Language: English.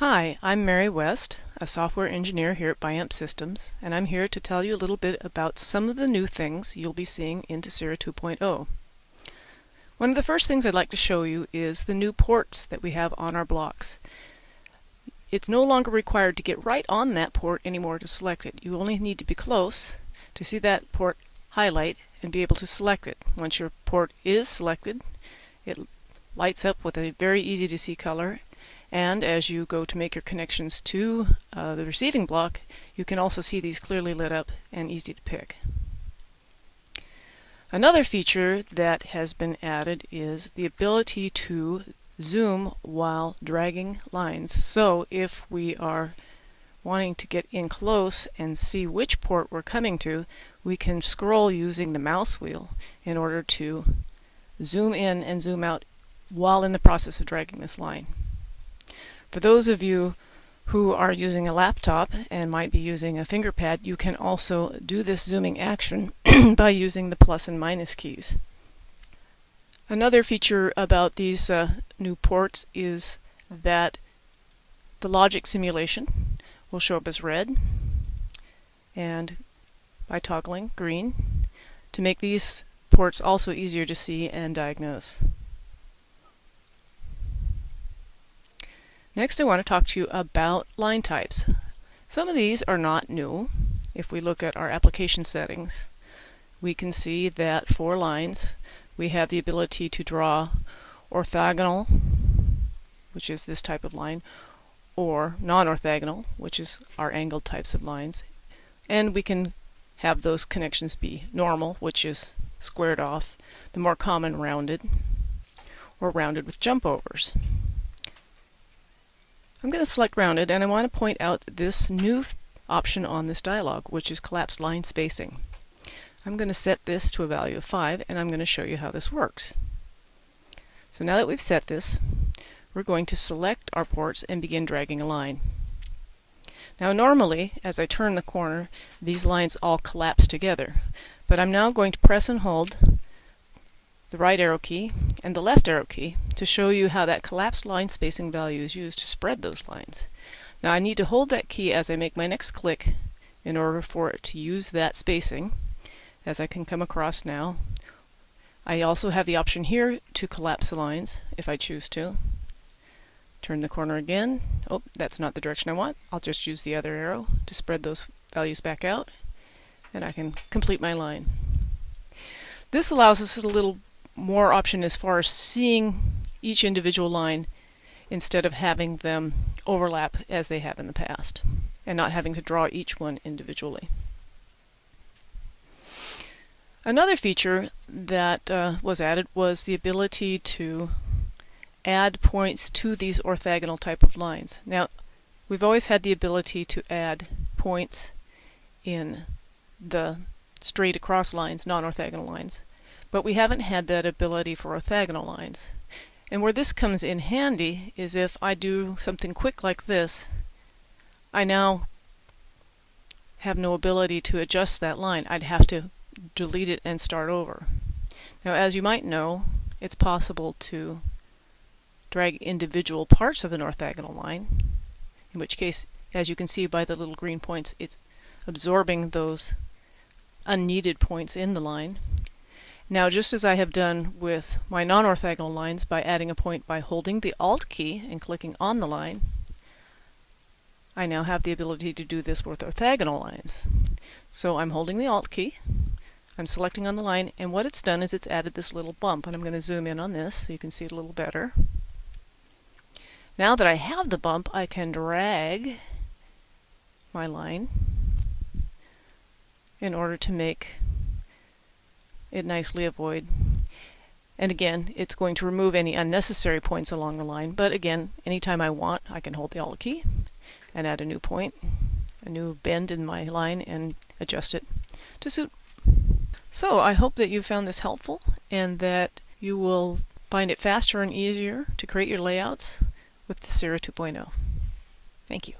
Hi, I'm Mary West, a software engineer here at Biamp Systems, and I'm here to tell you a little bit about some of the new things you'll be seeing in Tesira 2.0. One of the first things I'd like to show you is the new ports that we have on our blocks. It's no longer required to get right on that port anymore to select it. You only need to be close to see that port highlight and be able to select it. Once your port is selected, it lights up with a very easy to see color and as you go to make your connections to uh, the receiving block, you can also see these clearly lit up and easy to pick. Another feature that has been added is the ability to zoom while dragging lines. So if we are wanting to get in close and see which port we're coming to, we can scroll using the mouse wheel in order to zoom in and zoom out while in the process of dragging this line. For those of you who are using a laptop and might be using a finger pad, you can also do this zooming action by using the plus and minus keys. Another feature about these uh, new ports is that the logic simulation will show up as red and by toggling green to make these ports also easier to see and diagnose. Next I want to talk to you about line types. Some of these are not new. If we look at our application settings, we can see that for lines we have the ability to draw orthogonal, which is this type of line, or non-orthogonal, which is our angled types of lines. And we can have those connections be normal, which is squared off, the more common rounded, or rounded with jump overs. I'm going to select rounded and I want to point out this new option on this dialog which is collapsed line spacing. I'm going to set this to a value of 5 and I'm going to show you how this works. So now that we've set this we're going to select our ports and begin dragging a line. Now normally as I turn the corner these lines all collapse together but I'm now going to press and hold the right arrow key and the left arrow key to show you how that collapsed line spacing value is used to spread those lines. Now I need to hold that key as I make my next click in order for it to use that spacing as I can come across now. I also have the option here to collapse the lines if I choose to. Turn the corner again. Oh, that's not the direction I want. I'll just use the other arrow to spread those values back out and I can complete my line. This allows us a little more option as far as seeing each individual line instead of having them overlap as they have in the past and not having to draw each one individually. Another feature that uh, was added was the ability to add points to these orthogonal type of lines. Now, we've always had the ability to add points in the straight across lines, non-orthogonal lines but we haven't had that ability for orthogonal lines. And where this comes in handy is if I do something quick like this, I now have no ability to adjust that line. I'd have to delete it and start over. Now as you might know, it's possible to drag individual parts of an orthogonal line, in which case, as you can see by the little green points, it's absorbing those unneeded points in the line. Now just as I have done with my non-orthogonal lines by adding a point by holding the Alt key and clicking on the line, I now have the ability to do this with orthogonal lines. So I'm holding the Alt key, I'm selecting on the line, and what it's done is it's added this little bump, and I'm going to zoom in on this so you can see it a little better. Now that I have the bump, I can drag my line in order to make it nicely avoid. And again, it's going to remove any unnecessary points along the line. But again, anytime I want, I can hold the Alt key and add a new point, a new bend in my line, and adjust it to suit. So I hope that you found this helpful and that you will find it faster and easier to create your layouts with Tesira 2.0. Thank you.